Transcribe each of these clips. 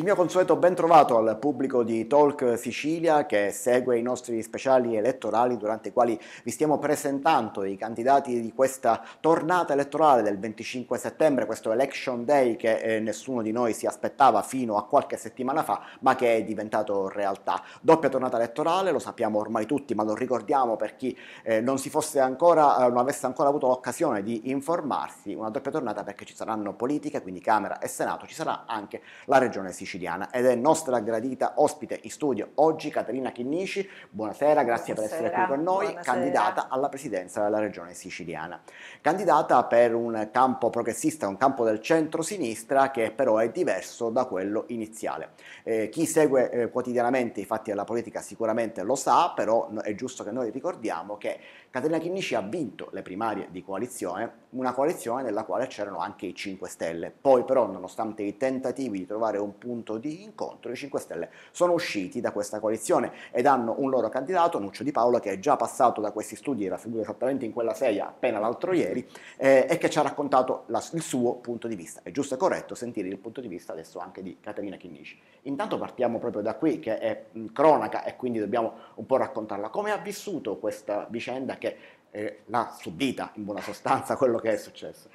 Il mio consueto ben trovato al pubblico di Talk Sicilia che segue i nostri speciali elettorali durante i quali vi stiamo presentando i candidati di questa tornata elettorale del 25 settembre, questo election day che eh, nessuno di noi si aspettava fino a qualche settimana fa ma che è diventato realtà. Doppia tornata elettorale, lo sappiamo ormai tutti ma lo ricordiamo per chi eh, non, ancora, eh, non avesse ancora avuto l'occasione di informarsi, una doppia tornata perché ci saranno politiche, quindi Camera e Senato, ci sarà anche la regione siciliana ed è nostra gradita ospite in studio oggi Caterina Chinnici. Buonasera, grazie Buonasera. per essere qui con noi, Buonasera. candidata alla presidenza della regione siciliana. Candidata per un campo progressista, un campo del centro-sinistra che però è diverso da quello iniziale. Eh, chi segue eh, quotidianamente i fatti della politica sicuramente lo sa, però è giusto che noi ricordiamo che Caterina Chinnici ha vinto le primarie di coalizione, una coalizione nella quale c'erano anche i 5 Stelle. Poi però, nonostante i tentativi di trovare un punto di incontro, i 5 Stelle sono usciti da questa coalizione ed hanno un loro candidato, Nuccio Di Paolo, che è già passato da questi studi, era seduto esattamente in quella sedia appena l'altro ieri, eh, e che ci ha raccontato la, il suo punto di vista. È giusto e corretto sentire il punto di vista adesso anche di Caterina Chinnici. Intanto partiamo proprio da qui, che è cronaca e quindi dobbiamo un po' raccontarla. Come ha vissuto questa vicenda che eh, l'ha subita in buona sostanza quello che è successo?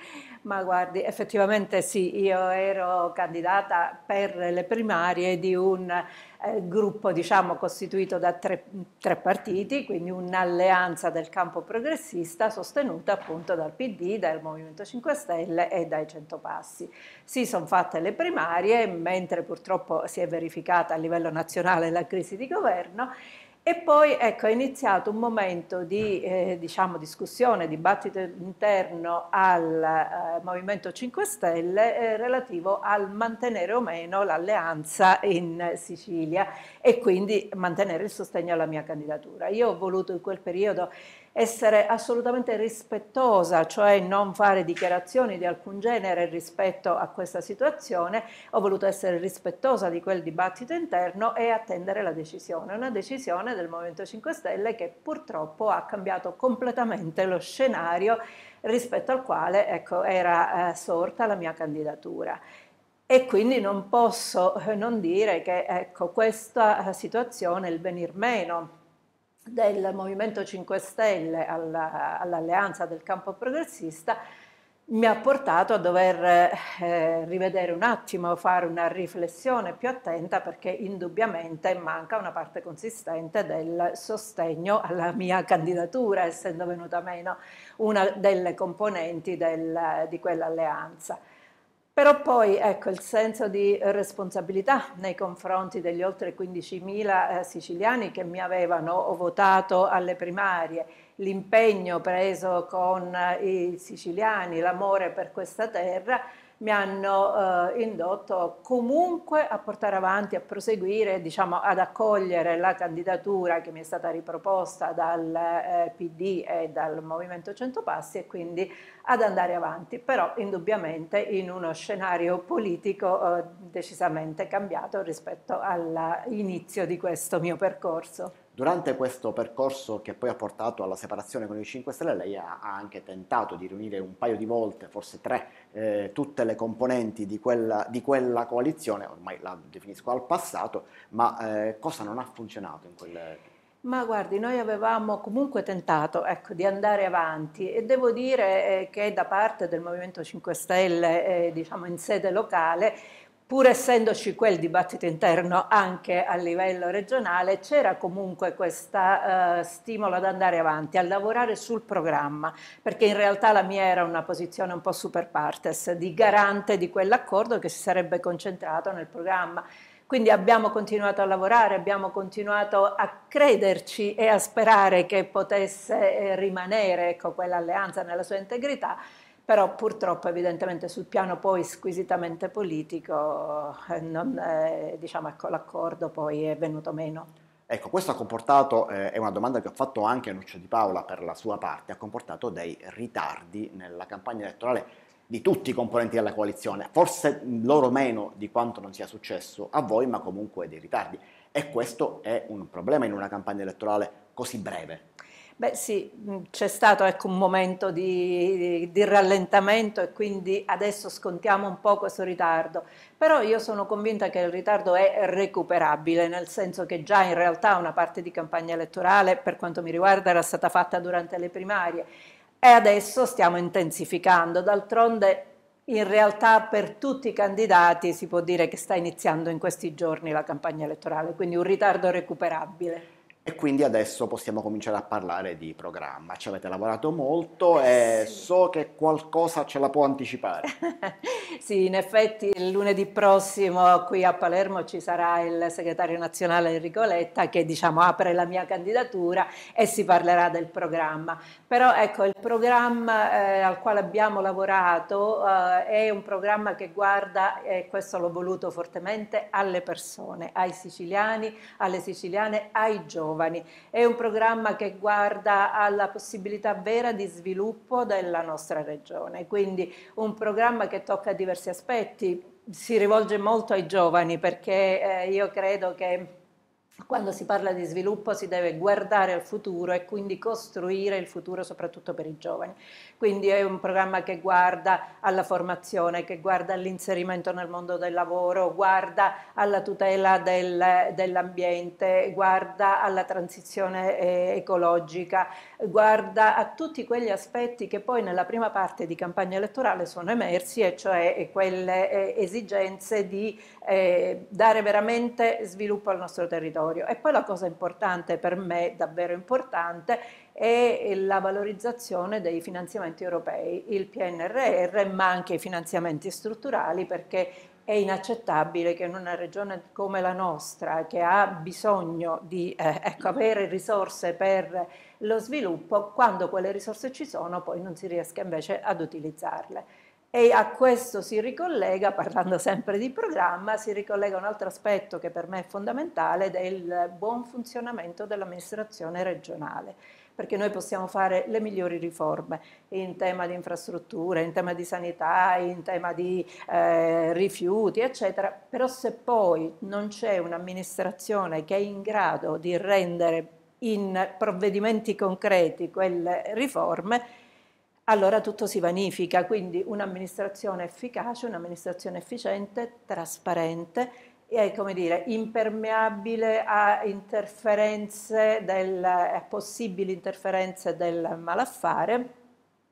Ma guardi, effettivamente sì, io ero candidata per le primarie di un eh, gruppo diciamo, costituito da tre, tre, partiti, quindi un'alleanza del campo progressista sostenuta appunto dal PD, dal Movimento 5 Stelle e dai Centopassi. Si sono fatte le primarie, mentre purtroppo si è verificata a livello nazionale la crisi di governo e poi ecco, è iniziato un momento di eh, diciamo, discussione, dibattito interno al eh, Movimento 5 Stelle eh, relativo al mantenere o meno l'alleanza in Sicilia e quindi mantenere il sostegno alla mia candidatura. Io ho voluto in quel periodo essere assolutamente rispettosa, cioè non fare dichiarazioni di alcun genere rispetto a questa situazione, ho voluto essere rispettosa di quel dibattito interno e attendere la decisione, una decisione del Movimento 5 Stelle che purtroppo ha cambiato completamente lo scenario rispetto al quale ecco, era eh, sorta la mia candidatura. E quindi non posso eh, non dire che ecco, questa situazione, il venir meno del Movimento 5 Stelle all'alleanza del campo progressista mi ha portato a dover eh, rivedere un attimo, fare una riflessione più attenta perché indubbiamente manca una parte consistente del sostegno alla mia candidatura, essendo venuta meno una delle componenti del, di quell'alleanza. Però poi ecco, il senso di responsabilità nei confronti degli oltre 15.000 eh, siciliani che mi avevano votato alle primarie, l'impegno preso con eh, i siciliani, l'amore per questa terra, mi hanno eh, indotto comunque a portare avanti, a proseguire, diciamo, ad accogliere la candidatura che mi è stata riproposta dal eh, PD e dal Movimento Centopassi e quindi ad andare avanti, però indubbiamente in uno scenario politico eh, decisamente cambiato rispetto all'inizio di questo mio percorso. Durante questo percorso che poi ha portato alla separazione con i 5 Stelle, lei ha anche tentato di riunire un paio di volte, forse tre, eh, tutte le componenti di quella, di quella, coalizione, ormai la definisco al passato, ma eh, cosa non ha funzionato in quelle... Ma guardi, noi avevamo comunque tentato ecco, di andare avanti e devo dire eh, che da parte del Movimento 5 Stelle, eh, diciamo in sede locale, pur essendoci quel dibattito interno anche a livello regionale, c'era comunque questo uh, stimolo ad andare avanti, a lavorare sul programma, perché in realtà la mia era una posizione un po' super partes, di garante di quell'accordo che si sarebbe concentrato nel programma. Quindi abbiamo continuato a lavorare, abbiamo continuato a crederci e a sperare che potesse eh, rimanere ecco, quell'alleanza nella sua integrità però purtroppo evidentemente sul piano poi squisitamente politico eh, non, eh, diciamo, ecco, l'accordo poi è venuto meno. Ecco, questo ha comportato, eh, è una domanda che ho fatto anche a Nuccio Di Paola per la sua parte, ha comportato dei ritardi nella campagna elettorale di tutti i componenti della coalizione, forse loro meno di quanto non sia successo a voi, ma comunque dei ritardi. E questo è un problema in una campagna elettorale così breve. Beh sì, mm, c'è stato ecco, un momento di, di, rallentamento e quindi adesso scontiamo un po' questo ritardo, però io sono convinta che il ritardo è recuperabile, nel senso che già in realtà una parte di campagna elettorale per quanto mi riguarda era stata fatta durante le primarie. E adesso stiamo intensificando, d'altronde in realtà per tutti i candidati si può dire che sta iniziando in questi giorni la campagna elettorale, quindi un ritardo recuperabile. E quindi adesso possiamo cominciare a parlare di programma. Ci avete lavorato molto e sì. so che qualcosa ce la può anticipare. sì, in effetti il lunedì prossimo qui a Palermo ci sarà il segretario nazionale Enrico Letta che diciamo apre la mia candidatura e si parlerà del programma. Però ecco, il programma eh, al quale abbiamo lavorato eh, è un programma che guarda, e questo l'ho voluto fortemente, alle persone, ai siciliani, alle siciliane, ai giovani giovani. È un programma che guarda alla possibilità vera di sviluppo della nostra regione, quindi un programma che tocca diversi aspetti, si rivolge molto ai giovani perché eh, io credo che quando si parla di sviluppo si deve guardare al futuro e quindi costruire il futuro soprattutto per i giovani. Quindi è un programma che guarda alla formazione, che guarda all'inserimento nel mondo del lavoro, guarda alla tutela del, dell'ambiente, guarda alla transizione eh, ecologica, guarda a tutti quegli aspetti che poi nella prima parte di campagna elettorale sono emersi e cioè quelle eh, esigenze di eh, dare veramente sviluppo al nostro territorio. E poi la cosa importante per me, davvero importante, è la valorizzazione dei finanziamenti europei, il PNRR, ma anche i finanziamenti strutturali, perché è inaccettabile che in una regione come la nostra, che ha bisogno di eh, ecco, avere risorse per lo sviluppo, quando quelle risorse ci sono poi non si riesca invece ad utilizzarle. E a questo si ricollega, parlando sempre di programma, si ricollega un altro aspetto che per me è fondamentale del buon funzionamento dell'amministrazione regionale perché noi possiamo fare le migliori riforme in tema di infrastrutture, in tema di sanità, in tema di eh, rifiuti, eccetera, però se poi non c'è un'amministrazione che è in grado di rendere in provvedimenti concreti quelle riforme, allora tutto si vanifica, quindi un'amministrazione efficace, un'amministrazione efficiente, trasparente e come dire, impermeabile a interferenze del, a possibili interferenze del malaffare,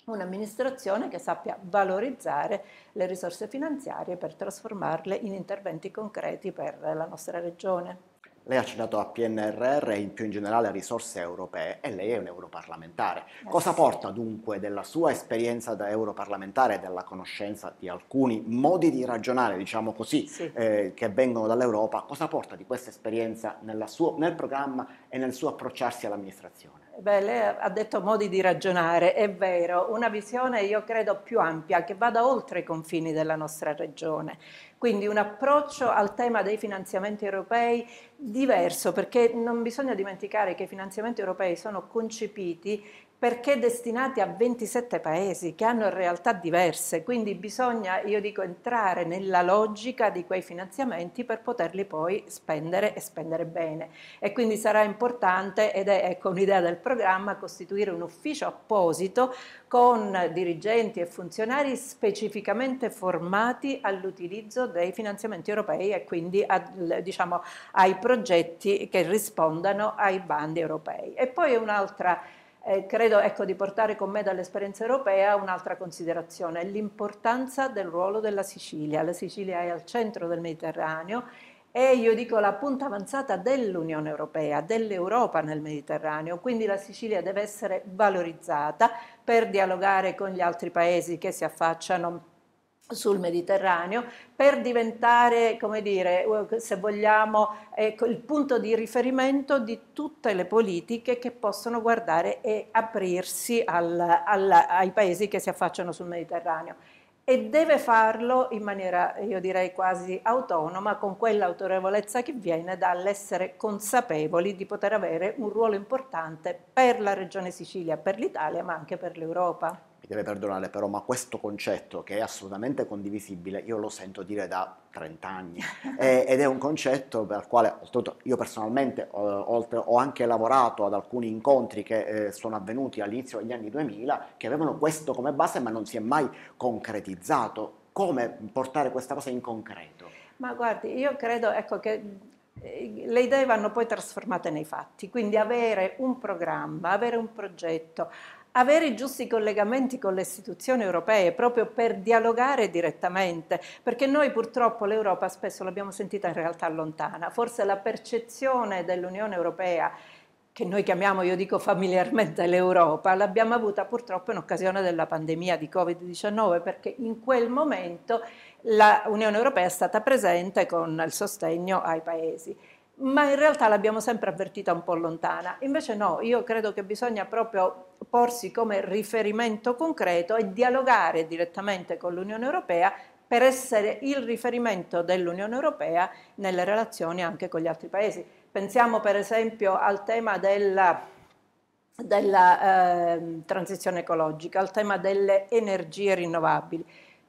un'amministrazione che sappia valorizzare le risorse finanziarie per trasformarle in interventi concreti per la nostra regione. Lei ha citato a PNRR e in più in generale a risorse europee e lei è un europarlamentare. Cosa porta dunque della sua esperienza da europarlamentare e della conoscenza di alcuni modi di ragionare, diciamo così, sì. eh, che vengono dall'Europa, cosa porta di questa esperienza suo, nel programma e nel suo approcciarsi all'amministrazione? Beh, lei ha detto modi di ragionare, è vero, una visione io credo più ampia che vada oltre i confini della nostra regione. Quindi un approccio al tema dei finanziamenti europei diverso, perché non bisogna dimenticare che i finanziamenti europei sono concepiti perché destinati a 27 paesi che hanno realtà diverse, quindi bisogna, io dico, entrare nella logica di quei finanziamenti per poterli poi spendere e spendere bene. E quindi sarà importante, ed è ecco, un'idea del programma, costituire un ufficio apposito con dirigenti e funzionari specificamente formati all'utilizzo dei finanziamenti europei e quindi a, diciamo, ai progetti che rispondano ai bandi europei. E poi un'altra eh, credo ecco, di portare con me dall'esperienza europea un'altra considerazione, l'importanza del ruolo della Sicilia. La Sicilia è al centro del Mediterraneo e io dico la punta avanzata dell'Unione Europea, dell'Europa nel Mediterraneo, quindi la Sicilia deve essere valorizzata per dialogare con gli altri paesi che si affacciano sul Mediterraneo per diventare, come dire, se vogliamo, ecco, il punto di riferimento di tutte le politiche che possono guardare e aprirsi al, al, ai paesi che si affacciano sul Mediterraneo. E deve farlo in maniera, io direi, quasi autonoma, con quell'autorevolezza che viene dall'essere consapevoli di poter avere un ruolo importante per la regione Sicilia, per l'Italia, ma anche per l'Europa. Mi deve perdonare però, ma questo concetto che è assolutamente condivisibile, io lo sento dire da 30 anni ed è un concetto per il quale io personalmente oltre, ho anche lavorato ad alcuni incontri che eh, sono avvenuti all'inizio degli anni 2000 che avevano questo come base ma non si è mai concretizzato. Come portare questa cosa in concreto? Ma guardi, io credo ecco, che eh, le idee vanno poi trasformate nei fatti, quindi avere un programma, avere un progetto, avere i giusti collegamenti con le istituzioni europee proprio per dialogare direttamente, perché noi purtroppo l'Europa spesso l'abbiamo sentita in realtà lontana, forse la percezione dell'Unione Europea che noi chiamiamo, io dico familiarmente l'Europa, l'abbiamo avuta purtroppo in occasione della pandemia di Covid-19 perché in quel momento l'Unione Europea è stata presente con il sostegno ai paesi ma in realtà l'abbiamo sempre avvertita un po' lontana. Invece no, io credo che bisogna proprio porsi come riferimento concreto e dialogare direttamente con l'Unione Europea per essere il riferimento dell'Unione Europea nelle relazioni anche con gli altri paesi. Pensiamo per esempio al tema della, della eh, transizione ecologica, al tema delle energie rinnovabili.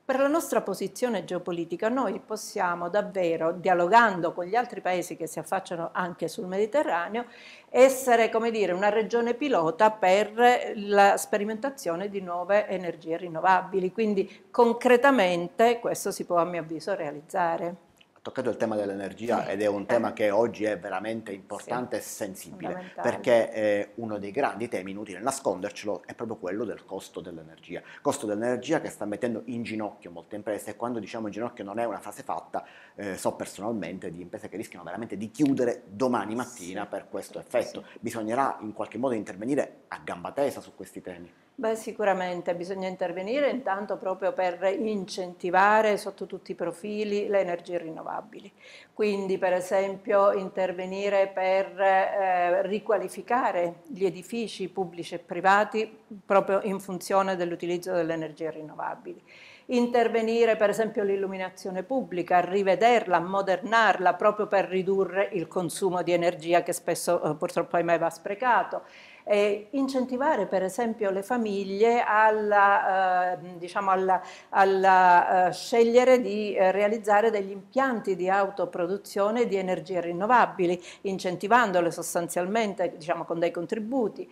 Per la nostra posizione geopolitica noi possiamo davvero, dialogando con gli altri paesi che si affacciano anche sul Mediterraneo, essere dire, una regione pilota per la sperimentazione di nuove energie rinnovabili. Quindi concretamente questo si può a mio avviso realizzare toccato il tema dell'energia sì. ed è un tema che oggi è veramente importante sì. e sensibile perché eh, uno dei grandi temi, inutile nascondercelo, è proprio quello del costo dell'energia. Costo dell'energia che sta mettendo in ginocchio molte imprese e quando diciamo in ginocchio non è una frase fatta, eh, so personalmente di imprese che rischiano veramente di chiudere domani mattina sì. per questo effetto. Bisognerà in qualche modo intervenire a gamba tesa su questi temi. Beh, sicuramente bisogna intervenire intanto proprio per incentivare sotto tutti i profili le energie rinnovabili. Quindi, per esempio, intervenire per eh, riqualificare gli edifici pubblici e privati proprio in funzione dell'utilizzo delle energie rinnovabili. Intervenire, per esempio, l'illuminazione pubblica, rivederla, modernarla proprio per ridurre il consumo di energia che spesso eh, purtroppo ahimè va sprecato eh, incentivare per esempio le famiglie alla, eh, diciamo alla, alla eh, scegliere di eh, realizzare degli impianti di autoproduzione di energie rinnovabili, incentivandole sostanzialmente diciamo, con dei contributi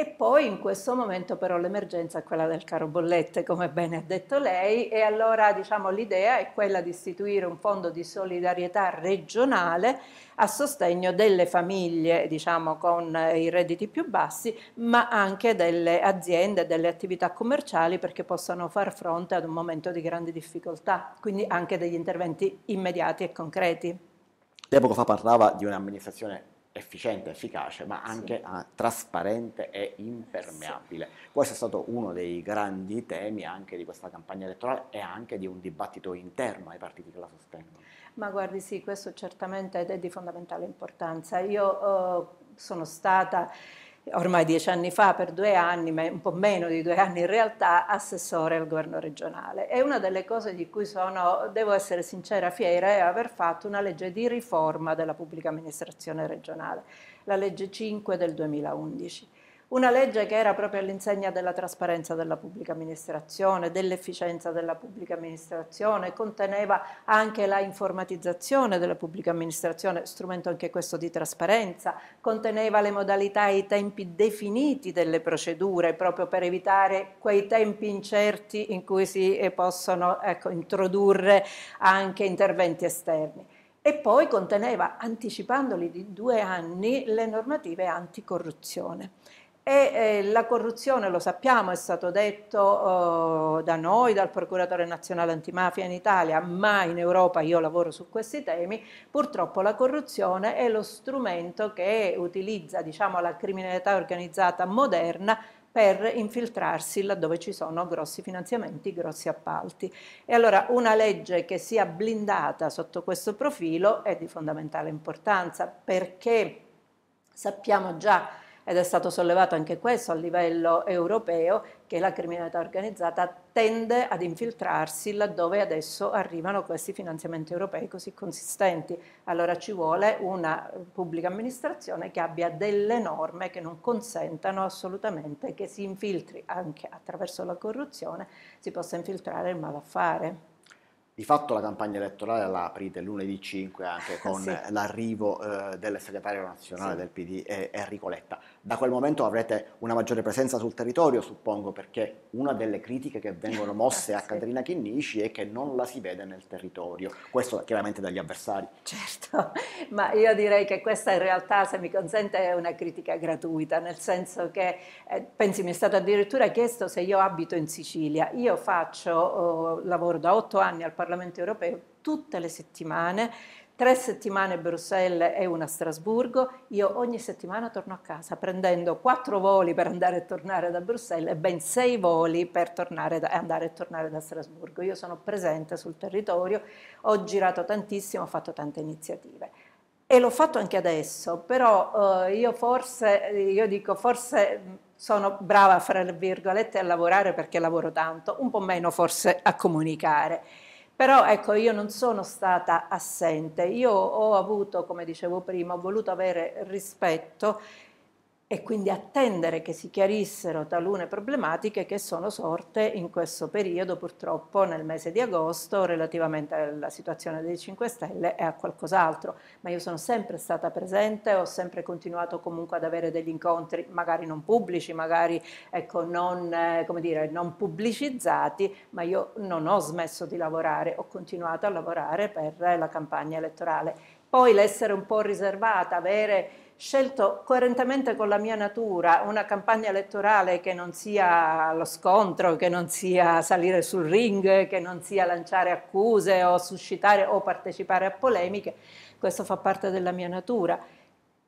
e poi in questo momento però l'emergenza è quella del caro bollette, come bene ha detto lei, e allora diciamo, l'idea è quella di istituire un fondo di solidarietà regionale a sostegno delle famiglie diciamo, con i redditi più bassi, ma anche delle aziende, delle attività commerciali perché possano far fronte ad un momento di grandi difficoltà, quindi anche degli interventi immediati e concreti. Lei poco fa parlava di un'amministrazione efficiente, efficace, ma anche sì. ah, trasparente e impermeabile. Sì. Questo è stato uno dei grandi temi anche di questa campagna elettorale e anche di un dibattito interno ai partiti che la sostengono. Ma guardi sì, questo certamente è di fondamentale importanza. Io eh, sono stata ormai dieci anni fa, per due anni, ma un po' meno di due anni in realtà, assessore al governo regionale. E una delle cose di cui sono, devo essere sincera, fiera è aver fatto una legge di riforma della pubblica amministrazione regionale, la legge 5 del 2011 una legge che era proprio all'insegna della trasparenza della pubblica amministrazione, dell'efficienza della pubblica amministrazione, conteneva anche la informatizzazione della pubblica amministrazione, strumento anche questo di trasparenza, conteneva le modalità e i tempi definiti delle procedure proprio per evitare quei tempi incerti in cui si eh, possono ecco, introdurre anche interventi esterni e poi conteneva, anticipandoli di due anni, le normative anticorruzione. E eh, la corruzione, lo sappiamo, è stato detto eh, da noi, dal procuratore nazionale antimafia in Italia, ma in Europa io lavoro su questi temi, purtroppo la corruzione è lo strumento che utilizza diciamo, la criminalità organizzata moderna per infiltrarsi laddove ci sono grossi finanziamenti, grossi appalti. E allora una legge che sia blindata sotto questo profilo è di fondamentale importanza perché sappiamo già ed è stato sollevato anche questo a livello europeo, che la criminalità organizzata tende ad infiltrarsi laddove adesso arrivano questi finanziamenti europei così consistenti. Allora ci vuole una pubblica amministrazione che abbia delle norme che non consentano assolutamente che si infiltri anche attraverso la corruzione, si possa infiltrare il malaffare. Di fatto la campagna elettorale la aprite lunedì 5 anche con sì. l'arrivo eh, del segretario nazionale sì. del PD eh, Enrico Letta. Da quel momento avrete una maggiore presenza sul territorio, suppongo, perché una delle critiche che vengono mosse a Caterina Chinnici è che non la si vede nel territorio. Questo chiaramente dagli avversari. Certo, ma io direi che questa in realtà, se mi consente, è una critica gratuita, nel senso che, eh, pensi, mi è stato addirittura chiesto se io abito in Sicilia. Io faccio, oh, lavoro da otto anni al Parlamento Parlamento europeo tutte le settimane, tre settimane a Bruxelles e una a Strasburgo, io ogni settimana torno a casa prendendo quattro voli per andare e tornare da Bruxelles e ben sei voli per da, andare e tornare da Strasburgo. Io sono presente sul territorio, ho girato tantissimo, ho fatto tante iniziative. E l'ho fatto anche adesso, però eh, io forse, io dico, forse sono brava, fra virgolette, a lavorare perché lavoro tanto, un po' meno forse a comunicare. Però ecco, io non sono stata assente, io ho avuto, come dicevo prima, ho voluto avere rispetto e quindi attendere che si chiarissero talune problematiche che sono sorte in questo periodo, purtroppo nel mese di agosto, relativamente alla situazione dei 5 Stelle e a qualcos'altro. Ma io sono sempre stata presente, ho sempre continuato comunque ad avere degli incontri, magari non pubblici, magari ecco, non, eh, dire, non pubblicizzati, ma io non ho smesso di lavorare, ho continuato a lavorare per la campagna elettorale. Poi l'essere un po' riservata, avere scelto coerentemente con la mia natura una campagna elettorale che non sia lo scontro, che non sia salire sul ring, che non sia lanciare accuse o suscitare o partecipare a polemiche, questo fa parte della mia natura.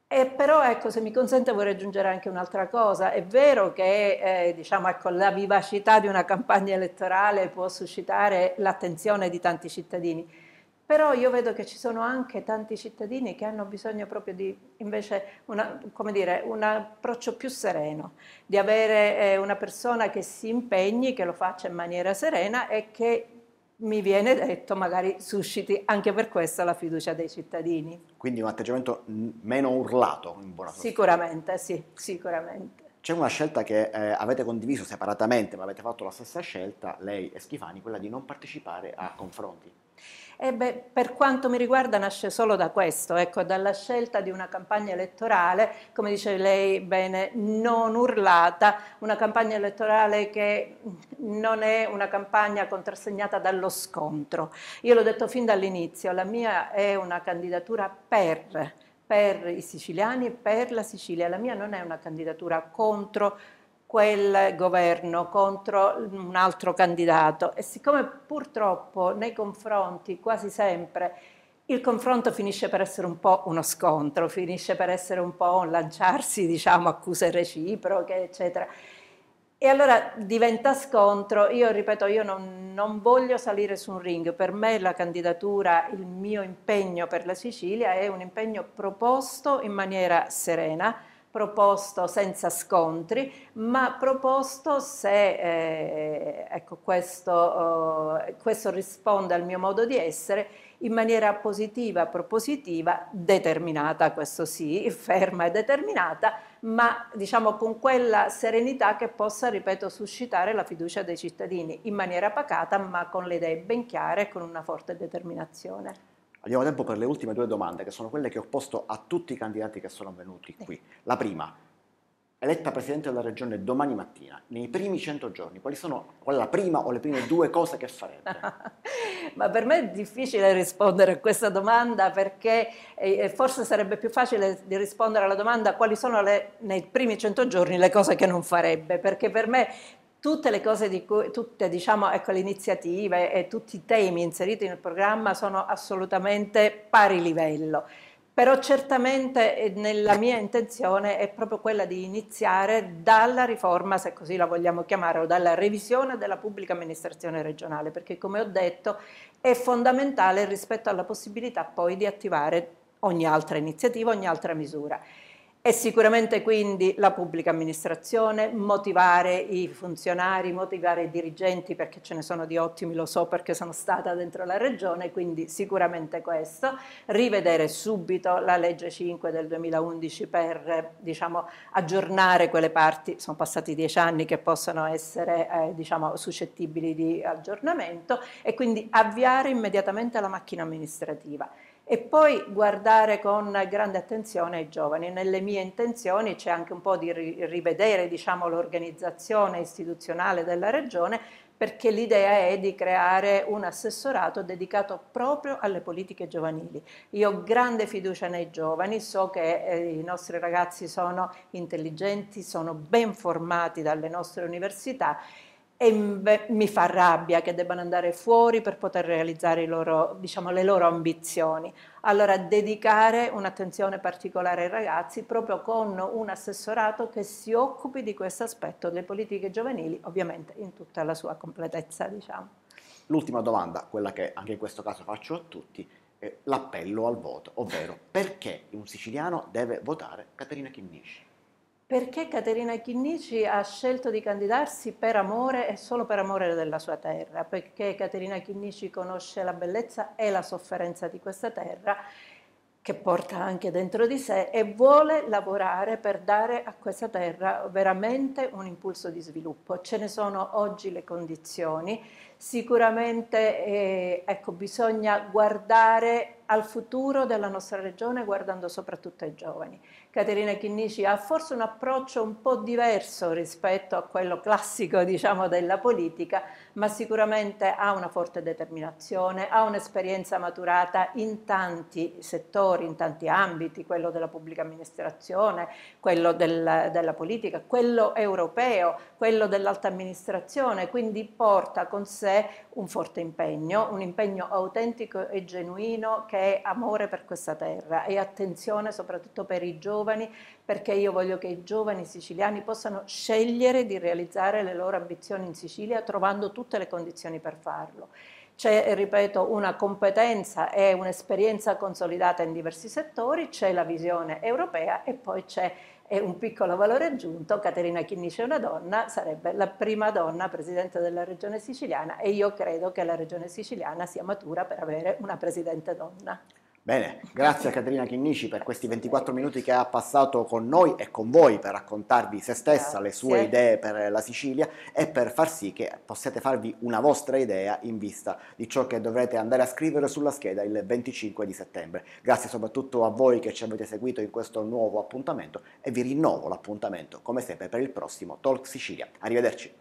E però ecco, se mi consente vorrei aggiungere anche un'altra cosa. È vero che eh, diciamo, ecco, la vivacità di una campagna elettorale può suscitare l'attenzione di tanti cittadini, però io vedo che ci sono anche tanti cittadini che hanno bisogno proprio di invece una, dire, un approccio più sereno, di avere eh, una persona che si impegni, che lo faccia in maniera serena e che mi viene detto magari susciti anche per questo la fiducia dei cittadini. Quindi un atteggiamento meno urlato in buona sostanza. Sicuramente, sì, sicuramente. C'è una scelta che eh, avete condiviso separatamente, ma avete fatto la stessa scelta, lei e Schifani, quella di non partecipare a confronti. E beh, per quanto mi riguarda nasce solo da questo, ecco, dalla scelta di una campagna elettorale, come dice lei bene, non urlata, una campagna elettorale che non è una campagna contrassegnata dallo scontro. Io l'ho detto fin dall'inizio, la mia è una candidatura per, per i siciliani e per la Sicilia, la mia non è una candidatura contro quel governo contro un altro candidato. E siccome purtroppo nei confronti quasi sempre il confronto finisce per essere un po' uno scontro, finisce per essere un po' un lanciarsi, diciamo, accuse reciproche, eccetera. E allora diventa scontro, io ripeto, io non, non, voglio salire su un ring, per me la candidatura, il mio impegno per la Sicilia è un impegno proposto in maniera serena, proposto senza scontri, ma proposto se eh, ecco, questo, eh, questo risponde al mio modo di essere in maniera positiva, propositiva, determinata, questo sì, ferma e determinata, ma diciamo con quella serenità che possa, ripeto, suscitare la fiducia dei cittadini in maniera pacata, ma con le idee ben chiare e con una forte determinazione. Abbiamo tempo per le ultime due domande, che sono quelle che ho posto a tutti i candidati che sono venuti qui. La prima, eletta Presidente della Regione domani mattina, nei primi 100 giorni, quali sono qual è la prima o le prime due cose che farebbe? Ma per me è difficile rispondere a questa domanda perché eh, forse sarebbe più facile di rispondere alla domanda quali sono le, nei primi 100 giorni le cose che non farebbe, perché per me tutte le cose di cui, tutte diciamo, ecco, le iniziative e tutti i temi inseriti nel programma sono assolutamente pari livello. Però certamente eh, nella mia intenzione è proprio quella di iniziare dalla riforma, se così la vogliamo chiamare, o dalla revisione della pubblica amministrazione regionale, perché come ho detto è fondamentale rispetto alla possibilità poi di attivare ogni altra iniziativa, ogni altra misura. E sicuramente quindi la pubblica amministrazione, motivare i funzionari, motivare i dirigenti, perché ce ne sono di ottimi, lo so perché sono stata dentro la regione, quindi sicuramente questo, rivedere subito la legge 5 del 2011 per diciamo, aggiornare quelle parti, sono passati dieci anni che possono essere eh, diciamo, suscettibili di aggiornamento e quindi avviare immediatamente la macchina amministrativa e poi guardare con grande attenzione ai giovani. Nelle mie intenzioni c'è anche un po' di rivedere diciamo, l'organizzazione istituzionale della regione perché l'idea è di creare un assessorato dedicato proprio alle politiche giovanili. Io ho grande fiducia nei giovani, so che eh, i nostri ragazzi sono intelligenti, sono ben formati dalle nostre università e mi fa rabbia che debbano andare fuori per poter realizzare loro, diciamo, le loro ambizioni. Allora dedicare un'attenzione particolare ai ragazzi proprio con un assessorato che si occupi di questo aspetto delle politiche giovanili, ovviamente in tutta la sua completezza. Diciamo. L'ultima domanda, quella che anche in questo caso faccio a tutti, è l'appello al voto, ovvero perché un siciliano deve votare Caterina Chinnisci? Perché Caterina Chinnici ha scelto di candidarsi per amore e solo per amore della sua terra, perché Caterina Chinnici conosce la bellezza e la sofferenza di questa terra che porta anche dentro di sé e vuole lavorare per dare a questa terra veramente un impulso di sviluppo. Ce ne sono oggi le condizioni, sicuramente eh, ecco, bisogna guardare al futuro della nostra regione guardando soprattutto ai giovani. Caterina Chinnici ha forse un approccio un po' diverso rispetto a quello classico diciamo, della politica, ma sicuramente ha una forte determinazione, ha un'esperienza maturata in tanti settori, in tanti ambiti, quello della pubblica amministrazione, quello del, della politica, quello europeo, quello dell'alta amministrazione, quindi porta con sé un forte impegno, un impegno autentico e genuino che è amore per questa terra e attenzione soprattutto per i giovani perché io voglio che i giovani siciliani possano scegliere di realizzare le loro ambizioni in Sicilia trovando tutte le condizioni per farlo. C'è, ripeto, una competenza e un'esperienza consolidata in diversi settori, c'è la visione europea e poi c'è un piccolo valore aggiunto, Caterina Chinnici è una donna, sarebbe la prima donna presidente della regione siciliana e io credo che la regione siciliana sia matura per avere una presidente donna. Bene, grazie a Caterina Chinnici per questi 24 minuti che ha passato con noi e con voi per raccontarvi se stessa, grazie. le sue idee per la Sicilia e per far sì che possiate farvi una vostra idea in vista di ciò che dovrete andare a scrivere sulla scheda il 25 di settembre. Grazie soprattutto a voi che ci avete seguito in questo nuovo appuntamento e vi rinnovo l'appuntamento come sempre per il prossimo Talk Sicilia. Arrivederci.